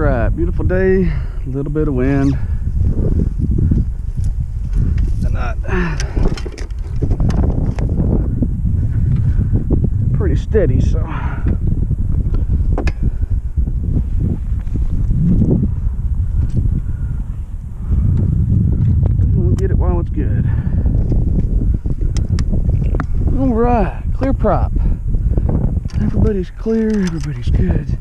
right, beautiful day, a little bit of wind. Not pretty steady, so. We'll get it while it's good. All right, clear prop. Everybody's clear, everybody's good.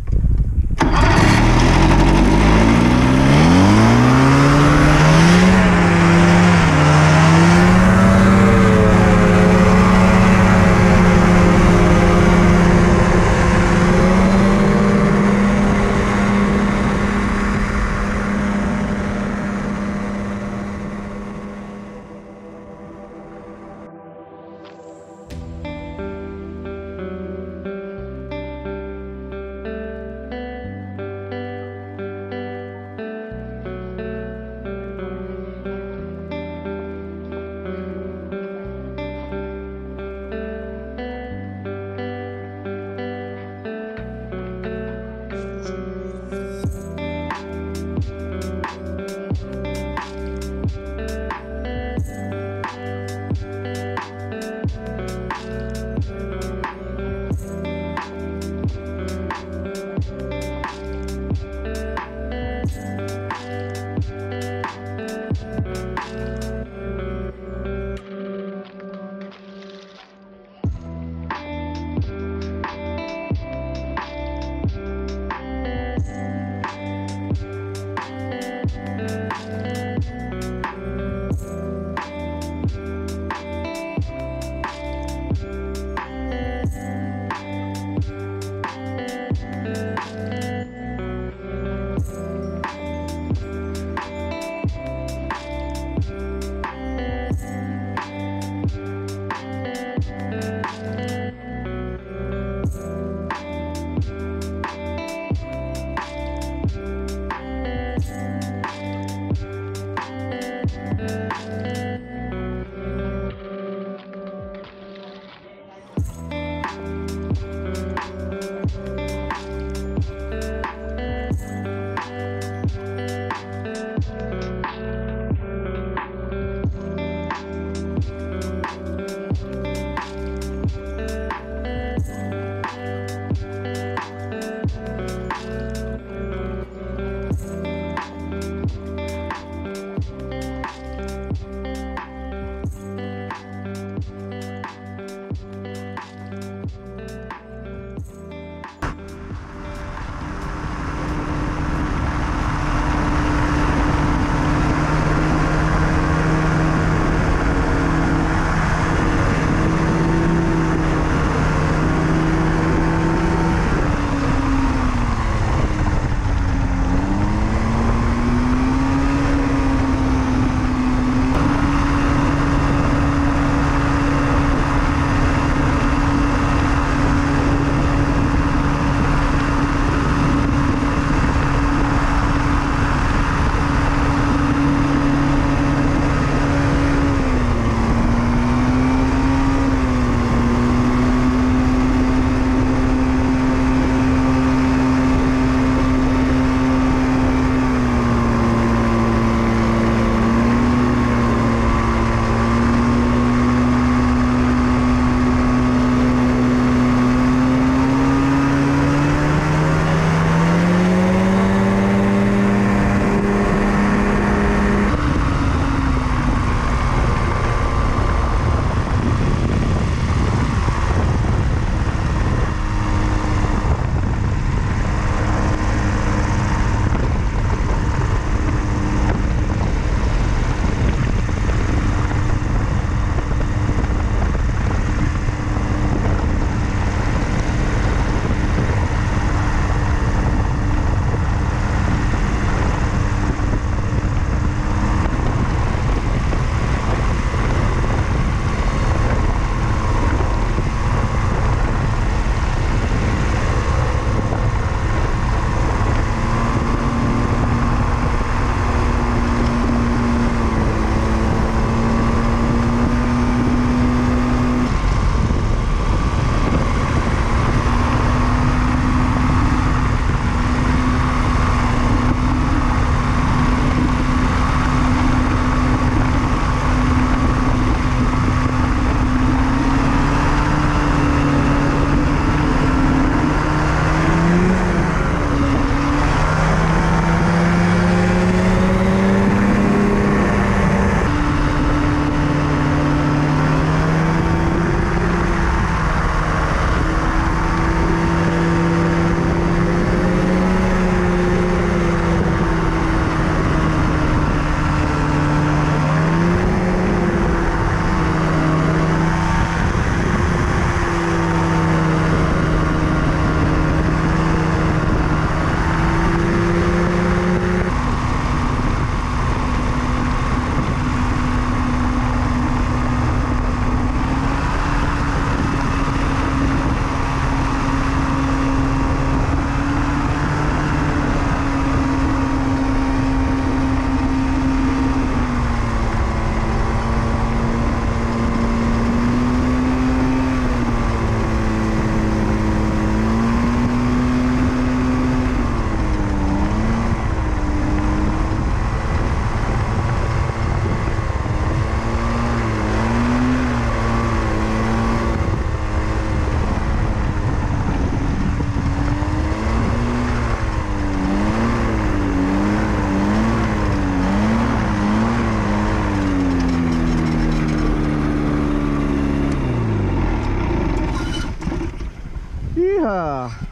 Ah,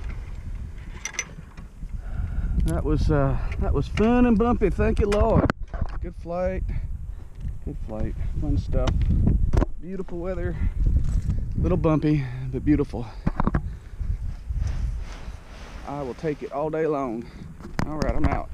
that was uh, that was fun and bumpy. Thank you, Lord. Good flight. Good flight. Fun stuff. Beautiful weather. A little bumpy, but beautiful. I will take it all day long. All right, I'm out.